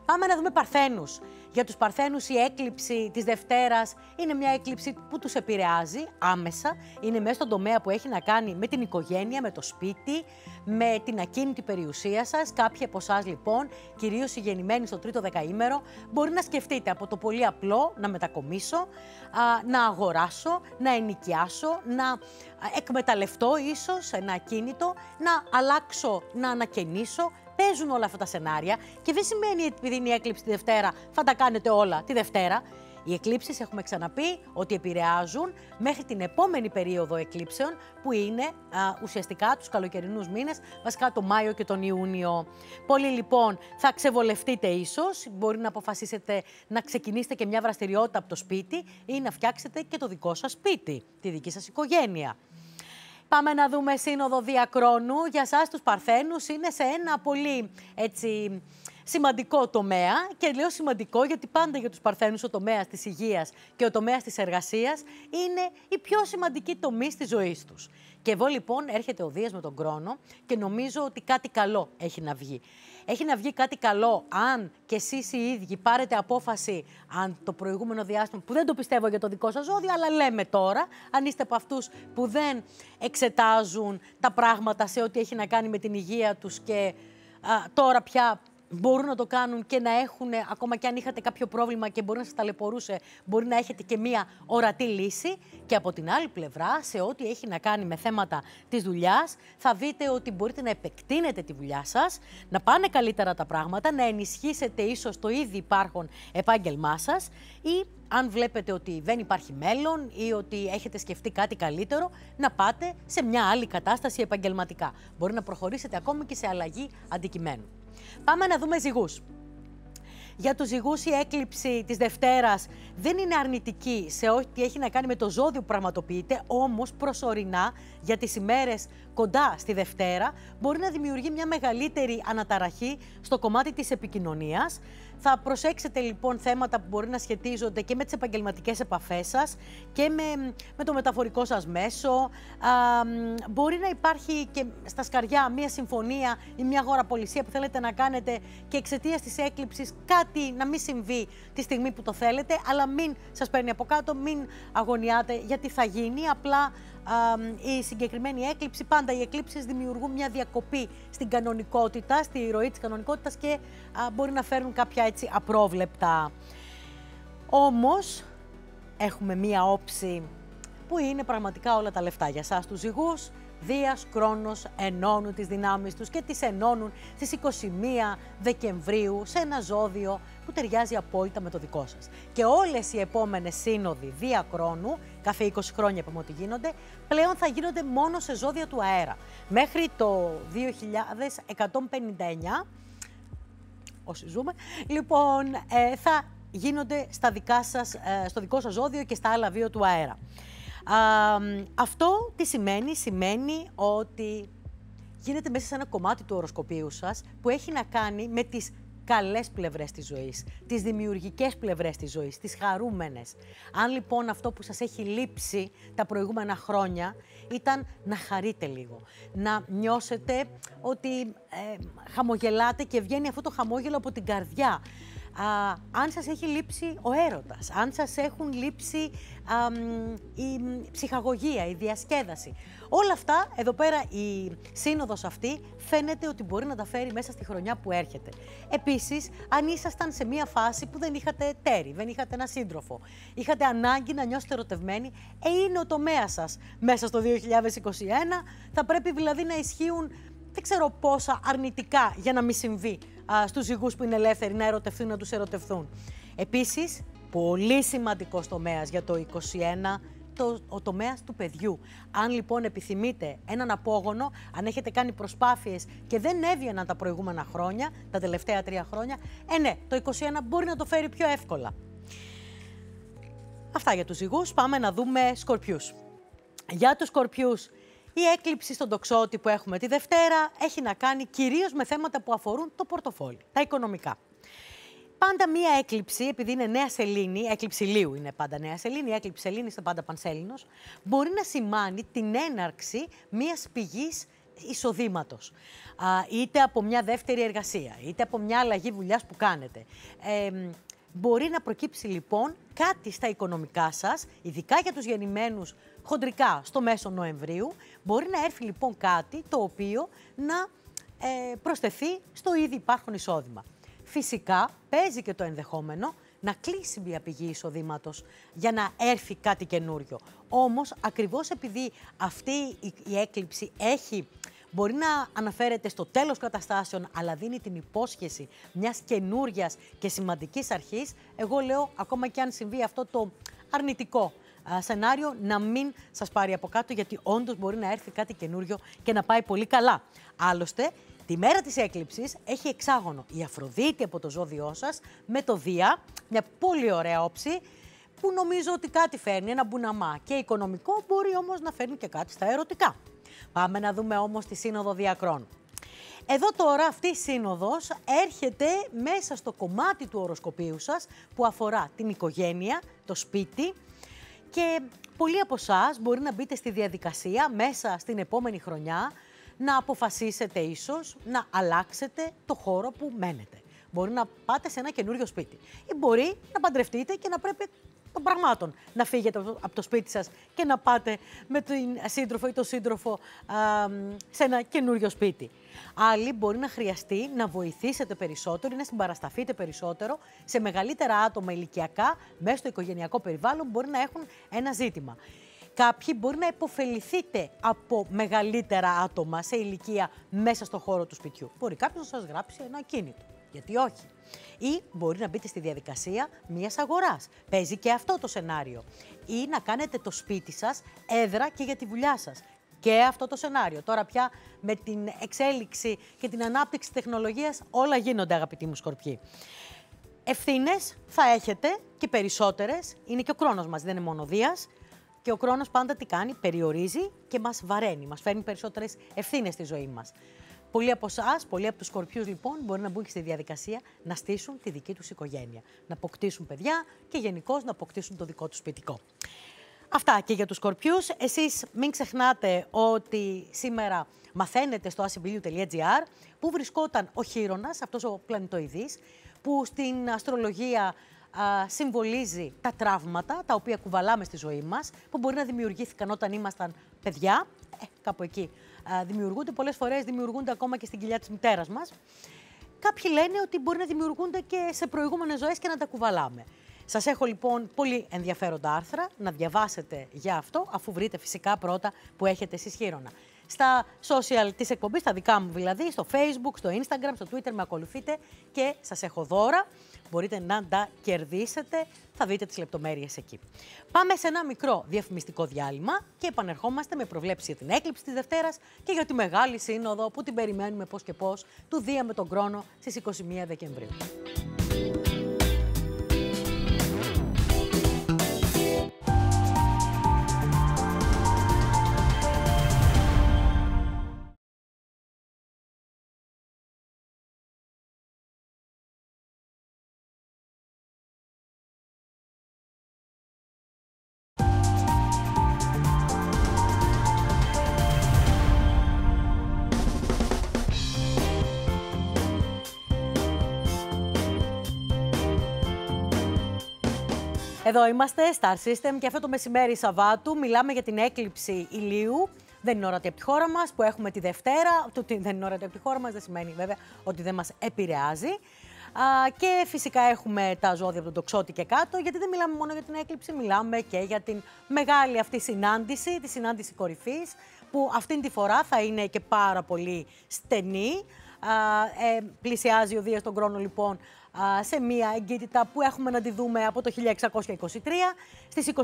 Πάμε να δούμε Παρθένους. Για τους Παρθένους η έκλειψη της Δευτέρας είναι μια έκλειψη που τους επηρεάζει άμεσα. Είναι μέσα στον τομέα που έχει να κάνει με την οικογένεια, με το σπίτι, με την ακίνητη περιουσία σας. Κάποιοι από εσάς λοιπόν, κυρίως οι γεννημένοι στο τρίτο δεκαήμερο, μπορεί να σκεφτείτε από το πολύ απλό να μετακομίσω, να αγοράσω, να ενοικιάσω, να εκμεταλλευτώ ίσως ένα ακίνητο, να αλλάξω, να ανακαινήσω, Παίζουν όλα αυτά τα σενάρια και δεν σημαίνει ότι επειδή είναι η έκλειψη τη Δευτέρα θα τα κάνετε όλα τη Δευτέρα. Οι εκλήψεις έχουμε ξαναπεί ότι επηρεάζουν μέχρι την επόμενη περίοδο εκλήψεων που είναι α, ουσιαστικά τους καλοκαιρινούς μήνες, βασικά το Μάιο και τον Ιούνιο. Πολλοί λοιπόν θα ξεβολευτείτε ίσως, μπορεί να αποφασίσετε να ξεκινήσετε και μια δραστηριότητα από το σπίτι ή να φτιάξετε και το δικό σας σπίτι, τη δική σας οικογένεια. Πάμε να δούμε σύνοδο διακρόνου. Για σας τους Παρθένους είναι σε ένα πολύ έτσι, σημαντικό τομέα και λέω σημαντικό γιατί πάντα για τους Παρθένους ο τομέας της υγείας και ο τομέας της εργασίας είναι η πιο σημαντική τομή της ζωής τους. Και εδώ λοιπόν έρχεται ο Δίας με τον χρόνο και νομίζω ότι κάτι καλό έχει να βγει. Έχει να βγει κάτι καλό αν και εσείς οι ίδιοι πάρετε απόφαση αν το προηγούμενο διάστημα, που δεν το πιστεύω για το δικό σας ζώδιο, αλλά λέμε τώρα, αν είστε από αυτούς που δεν εξετάζουν τα πράγματα σε ό,τι έχει να κάνει με την υγεία τους και τώρα πια μπορούν να το κάνουν και να έχουν, ακόμα και αν είχατε κάποιο πρόβλημα και μπορεί να σας ταλαιπωρούσε, μπορεί να έχετε και μία ορατή λύση. Και από την άλλη πλευρά, σε ό,τι έχει να κάνει με θέματα της δουλειάς, θα δείτε ότι μπορείτε να επεκτείνετε τη δουλειά σας, να πάνε καλύτερα τα πράγματα, να ενισχύσετε ίσως το ήδη υπάρχον επάγγελμά σας ή αν βλέπετε ότι δεν υπάρχει μέλλον ή ότι έχετε σκεφτεί κάτι καλύτερο, να πάτε σε μια άλλη κατάσταση επαγγελματικά. Μπορεί να προχωρήσετε ακόμη και σε αλλαγή αντικειμένου. Πάμε να δούμε ζυγούς. Για τους ζυγούς η έκλειψη της Δευτέρας δεν είναι αρνητική σε ό,τι έχει να κάνει με το ζώδιο που πραγματοποιείται, όμως προσωρινά για τις ημέρες κοντά στη Δευτέρα μπορεί να δημιουργεί μια μεγαλύτερη αναταραχή στο κομμάτι της επικοινωνίας. Θα προσέξετε λοιπόν θέματα που μπορεί να σχετίζονται και με τις επαγγελματικές επαφές σας και με, με το μεταφορικό σας μέσο. Α, μπορεί να υπάρχει και στα σκαριά μια συμφωνία ή μια αγοραπολισία που θέλετε να κάνετε και εξαιτίας της έκλειψης κάτι να μην συμβεί τη στιγμή που το θέλετε, αλλά μην σας παίρνει από κάτω, μην αγωνιάτε γιατί θα γίνει, απλά η συγκεκριμένη έκλειψη, πάντα οι εκλήψεις δημιουργούν μια διακοπή στην κανονικότητα, στη ροή της κανονικότητας και μπορεί να φέρουν κάποια έτσι απρόβλεπτα. Όμως έχουμε μια όψη που είναι πραγματικά όλα τα λεφτά για σας τους ζυγούς, Δίας Κρόνος ενώνουν τις δυνάμεις τους και τις ενώνουν στις 21 Δεκεμβρίου σε ένα ζώδιο που ταιριάζει απόλυτα με το δικό σας. Και όλες οι επόμενες σύνοδοι Δία Κρόνου, κάθε 20 χρόνια είπαμε ότι γίνονται, πλέον θα γίνονται μόνο σε ζώδια του αέρα. Μέχρι το 2159, όσοι ζούμε, λοιπόν, ε, θα γίνονται στα δικά σας, ε, στο δικό σας ζώδιο και στα άλλα δύο του αέρα αυτό τι σημαίνει, σημαίνει ότι γίνεται μέσα σε ένα κομμάτι του οροσκοπίου σας που έχει να κάνει με τις καλές πλευρές της ζωής, τις δημιουργικές πλευρές της ζωής, τις χαρούμενες. Αν λοιπόν αυτό που σας έχει λείψει τα προηγούμενα χρόνια ήταν να χαρείτε λίγο, να νιώσετε ότι ε, χαμογελάτε και βγαίνει αυτό το χαμόγελο από την καρδιά α, αν σας έχει λείψει ο έρωτας, αν σας έχουν λείψει η ψυχαγωγία, η διασκέδαση. Όλα αυτά, εδώ πέρα η σύνοδος αυτή φαίνεται ότι μπορεί να τα φέρει μέσα στη χρονιά που έρχεται. Επίσης, αν ήσασταν σε μια φάση που δεν είχατε τέρι, δεν είχατε ένα σύντροφο, είχατε ανάγκη να νιώσετε ερωτευμένοι, ε, είναι ο τομέας σας μέσα στο 2021, θα πρέπει δηλαδή να ισχύουν δεν ξέρω πόσα αρνητικά για να μην συμβεί α, στους ζυγούς που είναι ελεύθεροι να ερωτευθούν, να τους ερωτευθούν. Επίσης, πολύ σημαντικός τομέας για το 2021, το, ο τομέας του παιδιού. Αν λοιπόν επιθυμείτε έναν απόγονο, αν έχετε κάνει προσπάθειες και δεν έβγαιναν τα προηγούμενα χρόνια, τα τελευταία τρία χρόνια, ε ναι, το 2021 μπορεί να το φέρει πιο εύκολα. Αυτά για τους ζυγούς. Πάμε να δούμε σκορπιούς. Για τους σκορπιούς, η έκλειψη στον τοξότη που έχουμε τη Δευτέρα έχει να κάνει κυρίως με θέματα που αφορούν το πορτοφόλι, τα οικονομικά. Πάντα μία έκλειψη, επειδή είναι νέα σελήνη, έκλειψη λίου είναι πάντα νέα σελήνη, έκλειψη σελήνης είναι πάντα πανσέλινος, μπορεί να σημάνει την έναρξη μίας πηγής εισοδήματος. Είτε από μια δεύτερη εργασία, είτε από μια αλλαγή δουλειάς που κάνετε. Ε, μπορεί να προκύψει λοιπόν κάτι στα οικονομικά σας, ειδικά για τους γεννημένους χοντρικά στο μέσο Νοεμβρίου, μπορεί να έρθει λοιπόν κάτι το οποίο να ε, προσθεθεί στο ήδη υπάρχον εισόδημα. Φυσικά παίζει και το ενδεχόμενο να κλείσει μια πηγή εισοδήματος για να έρθει κάτι καινούριο. Όμως ακριβώς επειδή αυτή η έκλειψη έχει μπορεί να αναφέρεται στο τέλος καταστάσεων, αλλά δίνει την υπόσχεση μιας καινούρια και σημαντικής αρχής, εγώ λέω ακόμα και αν συμβεί αυτό το αρνητικό σενάριο να μην σας πάρει από κάτω, γιατί όντως μπορεί να έρθει κάτι καινούριο και να πάει πολύ καλά. Άλλωστε, Τη μέρα της έκλειψης έχει εξάγωνο η Αφροδίτη από το ζώδιό σας με το Δία, μια πολύ ωραία όψη που νομίζω ότι κάτι φέρνει, ένα μπουναμά και οικονομικό, μπορεί όμως να φέρνει και κάτι στα ερωτικά. Πάμε να δούμε όμως τη Σύνοδο Διακρών. Εδώ τώρα αυτή η σύνοδος έρχεται μέσα στο κομμάτι του οροσκοπίου σας που αφορά την οικογένεια, το σπίτι και πολλοί από εσάς μπορεί να μπείτε στη διαδικασία μέσα στην επόμενη χρονιά να αποφασίσετε ίσως να αλλάξετε το χώρο που μένετε. Μπορεί να πάτε σε ένα καινούριο σπίτι ή μπορεί να παντρευτείτε και να πρέπει των πραγμάτων. Να φύγετε από το σπίτι σας και να πάτε με τον σύντροφο ή τον σύντροφο σε ένα καινούριο σπίτι. Άλλοι μπορεί να χρειαστεί να βοηθήσετε περισσότερο ή να συμπαρασταθείτε περισσότερο σε μεγαλύτερα άτομα ηλικιακά μέσα στο οικογενειακό περιβάλλον μπορεί να έχουν ένα ζήτημα. Κάποιοι μπορεί να υποφεληθείτε από μεγαλύτερα άτομα σε ηλικία μέσα στο χώρο του σπιτιού. Μπορεί κάποιος να σας γράψει ένα ακίνητο. Γιατί όχι. Ή μπορεί να μπείτε στη διαδικασία μιας αγοράς. Παίζει και αυτό το σενάριο. Ή να κάνετε το σπίτι σας έδρα και για τη δουλειά σας. Και αυτό το σενάριο. Τώρα πια με την εξέλιξη και την ανάπτυξη τεχνολογίας όλα γίνονται αγαπητοί μου σκορπιοί. Ευθύνες θα έχετε και περισσότερες. Είναι και ο χρόνος μας, δεν είναι μόνο Δίας. Και ο χρόνος πάντα τι κάνει, περιορίζει και μας βαραίνει, μας φέρνει περισσότερες ευθύνες στη ζωή μας. Πολλοί από εσάς, πολλοί από τους σκορπιούς λοιπόν, μπορεί να μπουν και στη διαδικασία να στήσουν τη δική τους οικογένεια. Να αποκτήσουν παιδιά και γενικώς να αποκτήσουν το δικό τους σπιτικό. Αυτά και για τους σκορπιούς. Εσείς μην ξεχνάτε ότι σήμερα μαθαίνετε στο asibiliu.gr που βρισκόταν ο Χείρονας, αυτός ο πλανητοειδής, που στην αστρολογία συμβολίζει τα τραύματα τα οποία κουβαλάμε στη ζωή μας, που μπορεί να δημιουργήθηκαν όταν ήμασταν παιδιά, ε, κάπου εκεί δημιουργούνται, πολλές φορές δημιουργούνται ακόμα και στην κοιλιά της μητέρας μας. Κάποιοι λένε ότι μπορεί να δημιουργούνται και σε προηγούμενες ζωές και να τα κουβαλάμε. Σας έχω λοιπόν πολύ ενδιαφέροντα άρθρα να διαβάσετε για αυτό, αφού βρείτε φυσικά πρώτα που έχετε εσείς χείρονα. Στα social της εκπομπής, τα δικά μου δηλαδή, στο facebook, στο instagram, στο twitter με ακολουθείτε και σας έχω δώρα μπορείτε να τα κερδίσετε. Θα δείτε τις λεπτομέρειες εκεί. Πάμε σε ένα μικρό διαφημιστικό διάλειμμα και επανερχόμαστε με προβλέψη για την έκλειψη της Δευτέρας και για τη Μεγάλη Σύνοδο που την περιμένουμε πώς και πώς του Δία με τον Κρόνο στις 21 Δεκεμβρίου. Εδώ είμαστε, Star System, και αυτό το μεσημέρι Σαββάτου μιλάμε για την έκλειψη ηλίου. Δεν είναι όρατη από τη χώρα μας, που έχουμε τη Δευτέρα. Το ότι δεν είναι όρατη από τη χώρα μας δεν σημαίνει βέβαια ότι δεν μας επηρεάζει. Α, και φυσικά έχουμε τα ζώδια από τον τοξότη και κάτω, γιατί δεν μιλάμε μόνο για την έκλειψη, μιλάμε και για την μεγάλη αυτή συνάντηση, τη συνάντηση κορυφής, που αυτήν τη φορά θα είναι και πάρα πολύ στενή. Α, ε, πλησιάζει ο Δίας τον χρόνο λοιπόν σε μία εγκύτητα που έχουμε να τη δούμε από το 1623. Στις 21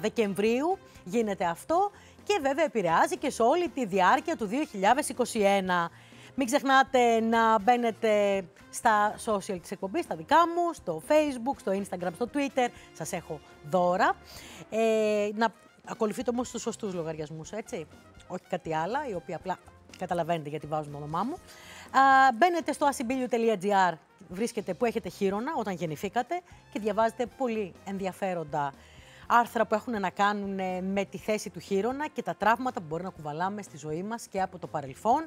Δεκεμβρίου γίνεται αυτό και βέβαια επηρεάζει και σε όλη τη διάρκεια του 2021. Μην ξεχνάτε να μπαίνετε στα social της εκπομπής, στα δικά μου, στο facebook, στο instagram, στο twitter. Σας έχω δώρα. Ε, να ακολουθείτε όμως τους σωστούς λογαριασμούς, έτσι. Όχι κάτι άλλο, οι οποίοι απλά καταλαβαίνετε γιατί βάζουν το όνομά μου. Α, μπαίνετε στο asibiliu.gr, βρίσκετε που έχετε χείρονα όταν γεννηθήκατε και διαβάζετε πολύ ενδιαφέροντα άρθρα που έχουν να κάνουν ε, με τη θέση του χείρονα και τα τραύματα που μπορεί να κουβαλάμε στη ζωή μας και από το παρελθόν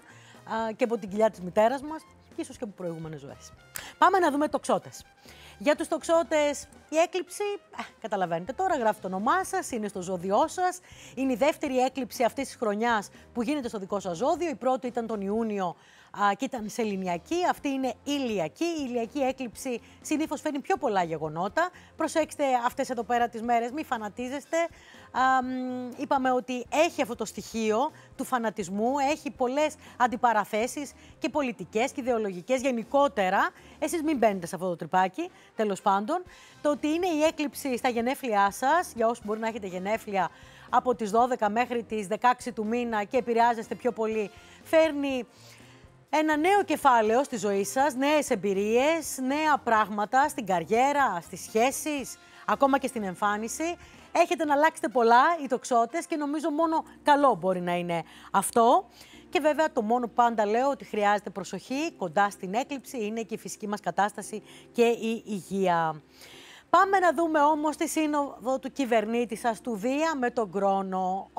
και από την κοιλιά της μητέρας μας και ίσως και από προηγούμενες ζωές. Πάμε να δούμε τοξότες. Για τους τοξότες η έκλειψη, α, καταλαβαίνετε τώρα, γράφει το όνομά σας, είναι στο ζώδιό σας. Είναι η δεύτερη έκλειψη αυτής της χρονιάς που γίνεται στο δικό σας ζώδιο. Η πρώτη ήταν τον Ιούνιο α, και ήταν σεληνιακή. Αυτή είναι ηλιακή. Η ηλιακή έκλειψη συνήθως φέρνει πιο πολλά γεγονότα. Προσέξτε αυτές εδώ πέρα τις μέρες, μην φανατίζεστε. Α, είπαμε ότι έχει αυτό το στοιχείο του φανατισμού, έχει πολλές αντιπαραθέσεις και πολιτικές και ιδεολογικές γενικότερα. Εσείς μην μπαίνετε σε αυτό το τρυπάκι, τέλος πάντων. Το ότι είναι η έκλειψη στα γενέθλιά σας, για όσους μπορεί να έχετε γενέθλια από τις 12 μέχρι τις 16 του μήνα και επηρεάζεστε πιο πολύ, φέρνει ένα νέο κεφάλαιο στη ζωή σας, νέες εμπειρίες, νέα πράγματα στην καριέρα, στις σχέσεις, ακόμα και στην εμφάνιση. Έχετε να αλλάξετε πολλά οι τοξότες και νομίζω μόνο καλό μπορεί να είναι αυτό. Και βέβαια το μόνο που πάντα λέω ότι χρειάζεται προσοχή κοντά στην έκλειψη είναι και η φυσική μας κατάσταση και η υγεία. Πάμε να δούμε όμως τη σύνοδο του κυβερνήτη σας, του Δία, με τον χρόνο.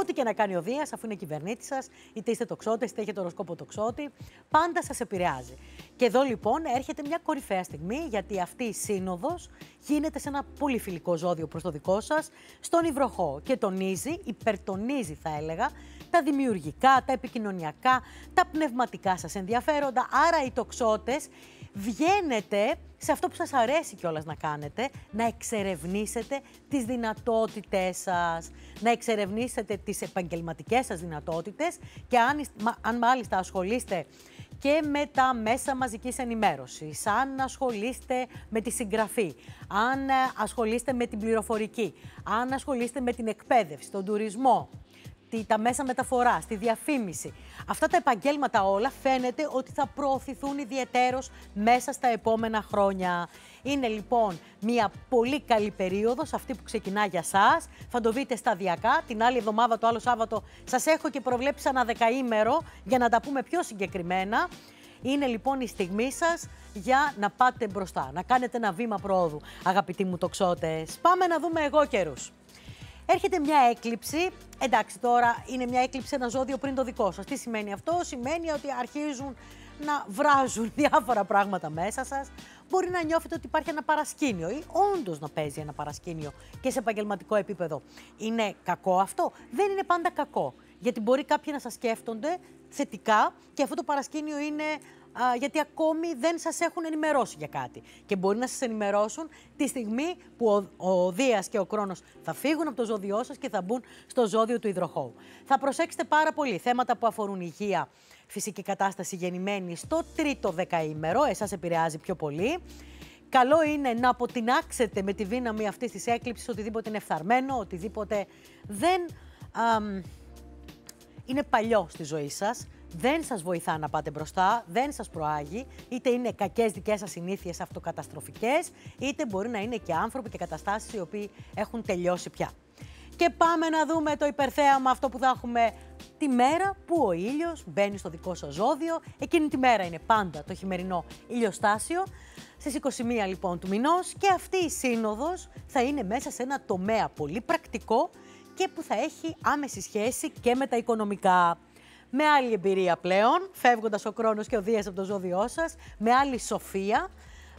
Ό,τι και να κάνει ο Δία, αφού είναι κυβερνήτη σας, είτε είστε τοξότες, είτε έχετε οροσκόπο τοξότη, πάντα σας επηρεάζει. Και εδώ λοιπόν έρχεται μια κορυφαία στιγμή, γιατί αυτή η σύνοδος γίνεται σε ένα πολύ φιλικό ζώδιο προς το δικό σας, στον υβροχό. Και τονίζει, υπερτονίζει θα έλεγα, τα δημιουργικά, τα επικοινωνιακά, τα πνευματικά σας ενδιαφέροντα. Άρα οι τοξότες βγαίνετε σε αυτό που σας αρέσει κιόλας να κάνετε, να εξερευνήσετε τις δυνατότητές σας, να εξερευνήσετε τις επαγγελματικές σας δυνατότητες και αν, αν μάλιστα ασχολείστε και με τα μέσα μαζικής ενημέρωσης, αν ασχολείστε με τη συγγραφή, αν ε, ασχολείστε με την πληροφορική, αν ασχολείστε με την εκπαίδευση, τον τουρισμό, τα μέσα μεταφοράς, τη διαφήμιση. Αυτά τα επαγγέλματα όλα φαίνεται ότι θα προωθηθούν ιδιαιτέρως μέσα στα επόμενα χρόνια. Είναι λοιπόν μια πολύ καλή περίοδος αυτή που ξεκινά για σας. Θα το δείτε σταδιακά. Την άλλη εβδομάδα, το άλλο Σάββατο, σας έχω και προβλέψει ένα δεκαήμερο για να τα πούμε πιο συγκεκριμένα. Είναι λοιπόν η στιγμή σας για να πάτε μπροστά, να κάνετε ένα βήμα πρόοδου, αγαπητοί μου τοξότες. Πάμε να δούμε εγώ καιρούς. Έρχεται μια έκλειψη. Εντάξει, τώρα είναι μια έκλειψη ένα ζώδιο πριν το δικό σας. Τι σημαίνει αυτό, Σημαίνει ότι αρχίζουν να βράζουν <laughs> διάφορα πράγματα μέσα σας. Μπορεί να νιώθετε ότι υπάρχει ένα παρασκήνιο ή όντως να παίζει ένα παρασκήνιο και σε επαγγελματικό επίπεδο. Είναι κακό αυτό; Δεν είναι πάντα κακό. Γιατί μπορεί κάποιοι να σας σκέφτονται θετικά και αυτό το παρασκήνιο είναι γιατί ακόμη δεν σας έχουν ενημερώσει για κάτι. Και μπορεί να σας ενημερώσουν τη στιγμή που ο, ο Δίας και ο Κρόνος θα φύγουν από το ζώδιό σας και θα μπουν στο ζώδιο του υδροχώου. Θα προσέξετε πάρα πολύ θέματα που αφορούν υγεία, φυσική κατάσταση γεννημένη στο τρίτο δεκαήμερο, εσάς επηρεάζει πιο πολύ. Καλό είναι να αποτινάξετε με τη δύναμη αυτής της έκλειψης οτιδήποτε είναι φθαρμένο, οτιδήποτε δεν είναι παλιό στη ζωή σας δεν σας βοηθά να πάτε μπροστά, δεν σας προάγει, είτε είναι κακές δικές σας συνήθειες αυτοκαταστροφικές, είτε μπορεί να είναι και άνθρωποι και καταστάσεις οι οποίοι έχουν τελειώσει πια. Και πάμε να δούμε το υπερθέαμα αυτό που θα έχουμε τη μέρα που ο ήλιος μπαίνει στο δικό σας ζώδιο. Εκείνη τη μέρα είναι πάντα το χειμερινό ηλιοστάσιο. Στις 21 λοιπόν του μηνός και αυτή η σύνοδος θα είναι μέσα σε ένα τομέα πολύ πρακτικό και που θα έχει άμεση σχέση και με τα οικονομικά με άλλη εμπειρία πλέον, φεύγοντας ο χρόνος και ο Δίας από το ζώδιό σας, με άλλη σοφία,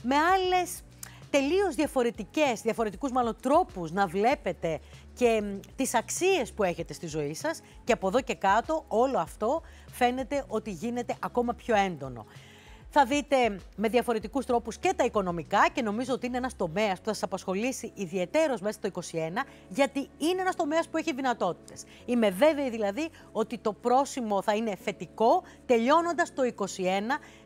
με άλλες τελείως διαφορετικές, διαφορετικούς μάλλον τρόπους να βλέπετε και τις αξίες που έχετε στη ζωή σας και από εδώ και κάτω όλο αυτό φαίνεται ότι γίνεται ακόμα πιο έντονο. Θα δείτε με διαφορετικούς τρόπους και τα οικονομικά και νομίζω ότι είναι ένας τομέας που θα σας απασχολήσει ιδιαιτέρως μέσα στο 2021 γιατί είναι ένας τομέας που έχει δυνατότητες. Είμαι βέβαιη δηλαδή ότι το πρόσημο θα είναι θετικό τελειώνοντας το 2021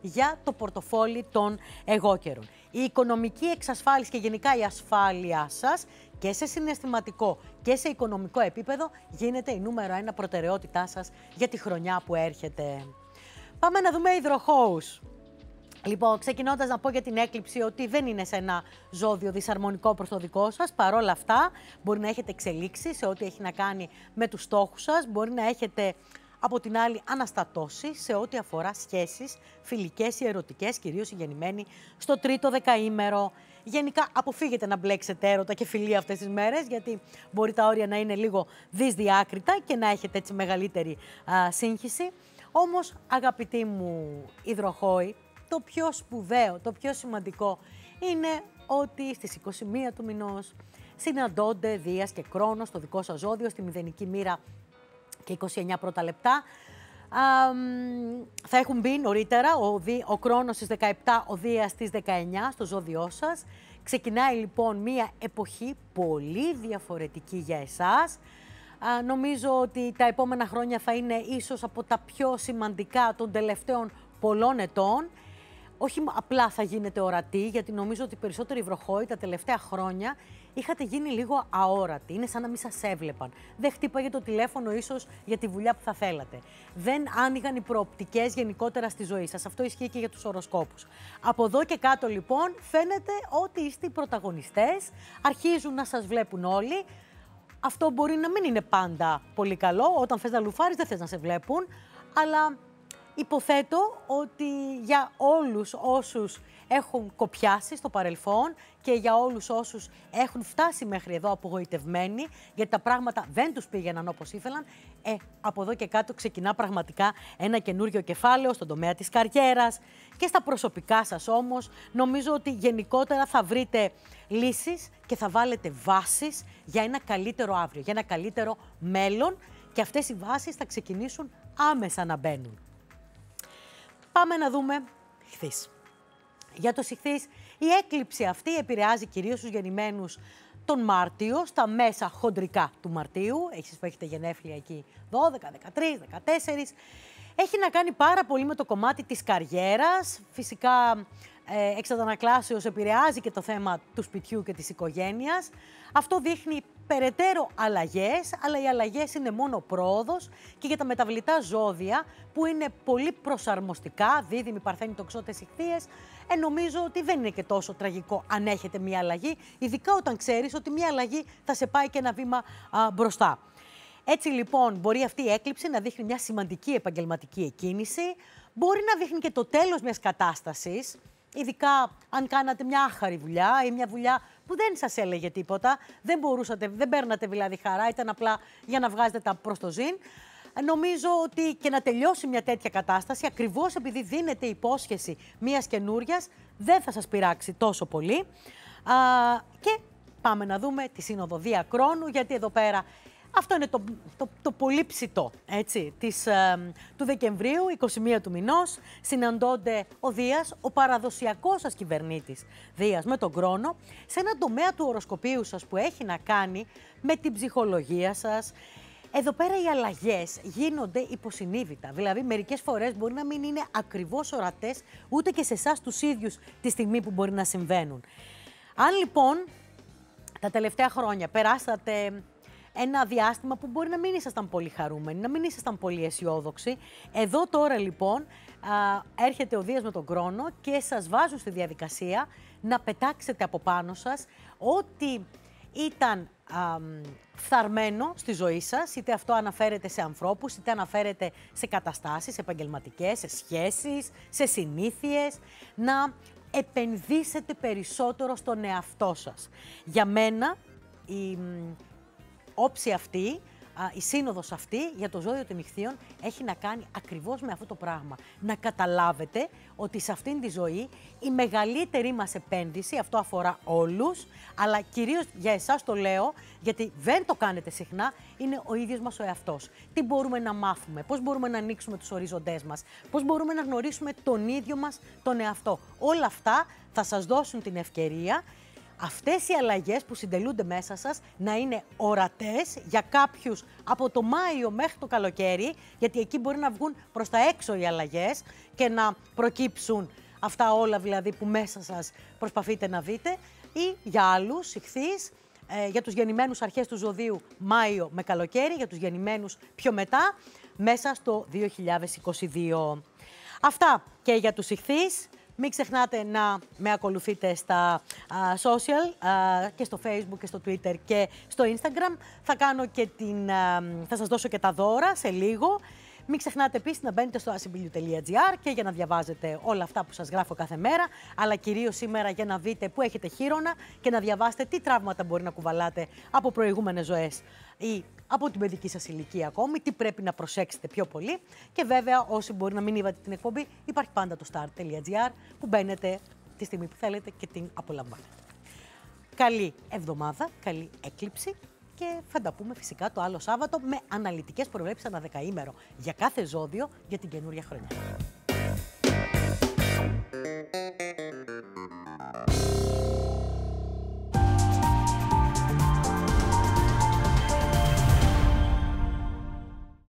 για το πορτοφόλι των εγώκερων. Η οικονομική εξασφάλιση και γενικά η ασφάλειά σας και σε συναισθηματικό και σε οικονομικό επίπεδο γίνεται η νούμερο ένα προτεραιότητά σας για τη χρονιά που έρχεται. Πάμε να δούμε υδροχώους. Λοιπόν, ξεκινώντας να πω για την έκλειψη ότι δεν είναι σε ένα ζώδιο δυσαρμονικό προς το δικό σας. Παρ' όλα αυτά, μπορεί να έχετε εξελίξει σε ό,τι έχει να κάνει με τους στόχους σας. Μπορεί να έχετε από την άλλη αναστατώσει σε ό,τι αφορά σχέσεις φιλικές ή ερωτικές, κυρίως γεννημένοι στο τρίτο δεκαήμερο. Γενικά, αποφύγετε να μπλέξετε έρωτα και φιλία αυτές τις μέρες, γιατί μπορεί τα όρια να είναι λίγο δυσδιάκριτα και να έχετε έτσι μεγαλύτερη α, σύγχυση. Όμως, αγαπητοί μου υδροχόοι, το πιο σπουδαίο, το πιο σημαντικό είναι ότι στις 21 του μηνός συναντώνται Δίας και Κρόνος στο δικό σας ζώδιο, στη μηδενική μοίρα και 29 πρώτα λεπτά. θα έχουν μπει νωρίτερα ο, Δι, ο Κρόνος στις 17, ο Δίας στις 19 στο ζώδιό σας. Ξεκινάει λοιπόν μία εποχή πολύ διαφορετική για εσάς. νομίζω ότι τα επόμενα χρόνια θα είναι ίσως από τα πιο σημαντικά των τελευταίων πολλών ετών όχι απλά θα γίνετε ορατοί, γιατί νομίζω ότι περισσότεροι βροχόοι τα τελευταία χρόνια είχατε γίνει λίγο αόρατοι. Είναι σαν να μην σας έβλεπαν. Δεν χτύπαγε το τηλέφωνο, ίσως για τη δουλειά που θα θέλατε. Δεν άνοιγαν οι προοπτικές γενικότερα στη ζωή σας. Αυτό ισχύει και για τους οροσκόπους. Από εδώ και κάτω, λοιπόν, φαίνεται ότι είστε οι πρωταγωνιστές. Αρχίζουν να σας βλέπουν όλοι. Αυτό μπορεί να μην είναι πάντα πολύ καλό. Όταν θες να λουφάρεις, δεν θες να σε βλέπουν. Αλλά Υποθέτω ότι για όλους όσους έχουν κοπιάσει στο παρελθόν και για όλους όσους έχουν φτάσει μέχρι εδώ απογοητευμένοι, γιατί τα πράγματα δεν τους πήγαιναν όπως ήθελαν, ε, από εδώ και κάτω ξεκινά πραγματικά ένα καινούριο κεφάλαιο στον τομέα της καριέρας και στα προσωπικά σας όμως. Νομίζω ότι γενικότερα θα βρείτε λύσεις και θα βάλετε βάσεις για ένα καλύτερο αύριο, για ένα καλύτερο μέλλον και αυτές οι βάσεις θα ξεκινήσουν άμεσα να μπαίνουν. Πάμε να δούμε χθες. Για το συχθής, η έκλειψη αυτή επηρεάζει κυρίως τους γεννημένους τον Μάρτιο, στα μέσα χοντρικά του Μαρτίου. Έχεις που έχετε γενέφλια εκεί 12, 13, 14. Έχει να κάνει πάρα πολύ με το κομμάτι της καριέρας. Φυσικά ε, εξ επηρεάζει και το θέμα του σπιτιού και της οικογένειας. Αυτό δείχνει περαιτέρω αλλαγές, αλλά οι αλλαγές είναι μόνο πρόοδος και για τα μεταβλητά ζώδια που είναι πολύ προσαρμοστικά, δίδυμοι, παρθένοι, τοξότες, ηχθείες, ε, νομίζω ότι δεν είναι και τόσο τραγικό αν έχετε μια αλλαγή, ειδικά όταν ξέρεις ότι μια αλλαγή θα σε πάει και ένα βήμα μπροστά. Έτσι λοιπόν μπορεί αυτή η έκλειψη να δείχνει μια σημαντική επαγγελματική εκκίνηση, μπορεί να δείχνει και το τέλος μιας κατάστασης, Ειδικά αν κάνατε μια άχαρη δουλειά ή μια δουλειά που δεν σας έλεγε τίποτα, δεν μπορούσατε, δεν παίρνατε δηλαδή χαρά, ήταν απλά για να βγάζετε τα προς το ζήν. Νομίζω ότι και να τελειώσει μια τέτοια κατάσταση, ακριβώς επειδή δίνεται υπόσχεση μιας καινούρια, δεν θα σας πειράξει τόσο πολύ. Α, και πάμε να δούμε τη Σύνοδο Δία Κρόνου, γιατί εδώ πέρα αυτό είναι το, το, το πολύ ψητό, έτσι, της, του Δεκεμβρίου, 21 του μηνός, συναντώνται ο Δίας, ο παραδοσιακός σας κυβερνήτης Δίας με τον Κρόνο, σε ένα τομέα του οροσκοπίου σας που έχει να κάνει με την ψυχολογία σας, εδώ πέρα οι αλλαγές γίνονται υποσυνείδητα. Δηλαδή, μερικές φορές μπορεί να μην είναι ακριβώς ορατές ούτε και σε εσάς τους ίδιους τη στιγμή που μπορεί να συμβαίνουν. Αν λοιπόν τα τελευταία χρόνια περάσατε ένα διάστημα που μπορεί να μην ήσασταν πολύ χαρούμενοι, να μην ήσασταν πολύ αισιόδοξοι. Εδώ τώρα λοιπόν έρχεται ο Δίας με τον χρόνο και σας βάζουν στη διαδικασία να πετάξετε από πάνω σας ό,τι ήταν α, φθαρμένο στη ζωή σας, είτε αυτό αναφέρεται σε ανθρώπους, είτε αναφέρεται σε καταστάσεις επαγγελματικές, σε σχέσεις, σε συνήθειες, να επενδύσετε περισσότερο στον εαυτό σας. Για μένα, η όψη αυτή η σύνοδος αυτή για το ζώδιο των νυχθείων έχει να κάνει ακριβώς με αυτό το πράγμα. Να καταλάβετε ότι σε αυτήν τη ζωή η μεγαλύτερη μας επένδυση, αυτό αφορά όλους, αλλά κυρίως για εσάς το λέω, γιατί δεν το κάνετε συχνά, είναι ο ίδιος μας ο εαυτός. Τι μπορούμε να μάθουμε, πώς μπορούμε να ανοίξουμε τους οριζοντές μας, πώς μπορούμε να γνωρίσουμε τον ίδιο μας τον εαυτό. Όλα αυτά θα σας δώσουν την ευκαιρία αυτές οι αλλαγές που συντελούνται μέσα σας να είναι ορατές για κάποιους από το Μάιο μέχρι το καλοκαίρι, γιατί εκεί μπορεί να βγουν προς τα έξω οι αλλαγές και να προκύψουν αυτά όλα δηλαδή που μέσα σας προσπαθείτε να δείτε ή για άλλους, ηχθείς, ε, για τους γεννημένους αρχές του ζωδίου Μάιο με καλοκαίρι, για τους γεννημένους πιο μετά, μέσα στο 2022. Αυτά και για τους ηχθείς. Μην ξεχνάτε να με ακολουθείτε στα social και στο facebook και στο twitter και στο instagram. Θα, κάνω και την, θα σας δώσω και τα δώρα σε λίγο. Μην ξεχνάτε επίσης να μπαίνετε στο asibiliu.gr και για να διαβάζετε όλα αυτά που σας γράφω κάθε μέρα, αλλά κυρίως σήμερα για να δείτε πού έχετε χείρονα και να διαβάσετε τι τραύματα μπορεί να κουβαλάτε από προηγούμενες ζωές ή από την παιδική σας ηλικία ακόμη, τι πρέπει να προσέξετε πιο πολύ. Και βέβαια, όσοι μπορεί να μην είδατε την εκπομπή, υπάρχει πάντα το star.gr που μπαίνετε τη στιγμή που θέλετε και την απολαμβάνετε. Καλή εβδομάδα, καλή έκλειψη και θα τα πούμε φυσικά το άλλο Σάββατο με αναλυτικές προβλέψεις ανά δεκαήμερο για κάθε ζώδιο για την καινούρια χρονιά.